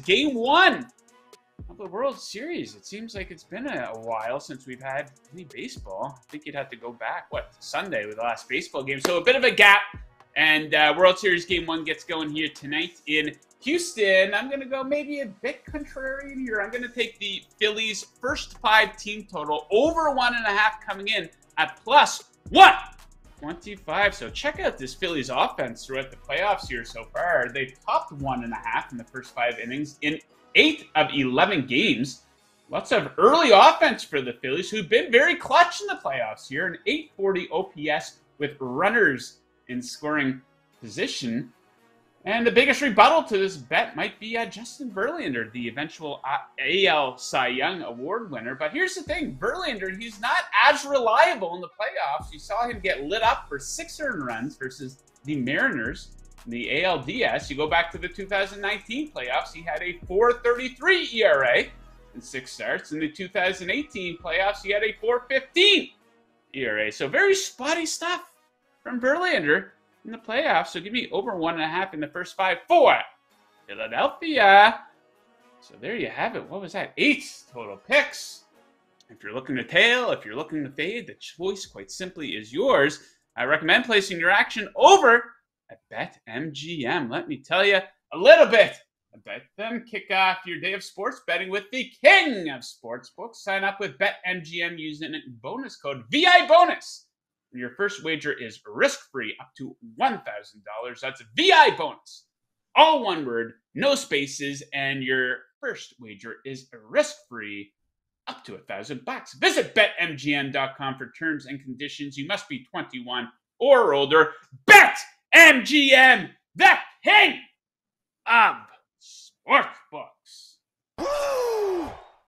game one of the World Series. It seems like it's been a, while since we've had any baseball. I think you'd have to go back, what, Sunday with the last baseball game. So a bit of a gap. And uh, World Series game one gets going here tonight in Houston. I'm going to go maybe a bit contrarian here. I'm going to take the Phillies' first five team total over one and a half coming in at plus one. 25. So check out this Phillies offense throughout the playoffs here so far. They've topped one and a half in the first five innings in eight of 11 games. Lots of early offense for the Phillies, who've been very clutch in the playoffs here. An 840 OPS with runners in scoring position. And the biggest rebuttal to this bet might be uh, Justin Verlander, the eventual uh, AL Cy Young Award winner. But here's the thing Verlander, he's not as reliable in the playoffs. You saw him get lit up for six earned runs versus the Mariners in the ALDS. You go back to the 2019 playoffs, he had a 433 ERA in six starts. In the 2018 playoffs, he had a 415 ERA. So very spotty stuff from Verlander in the playoffs. So give me over one and a half in the first five for Philadelphia. So there you have it. What was that? Eight total picks. If you're looking to tail, if you're looking to fade, the choice quite simply is yours. I recommend placing your action over at BetMGM. Let me tell you a little bit about them. Kick off your day of sports betting with the king of sportsbooks. Sign up with BetMGM using bonus code VI bonus your first wager is risk free up to $1,000. That's a VI bonus. All one word, no spaces, and your first wager is risk free up to a thousand bucks. Visit betmgm.com for terms and conditions. You must be 21 or older. Bet BetMGM, the king of sportsbook.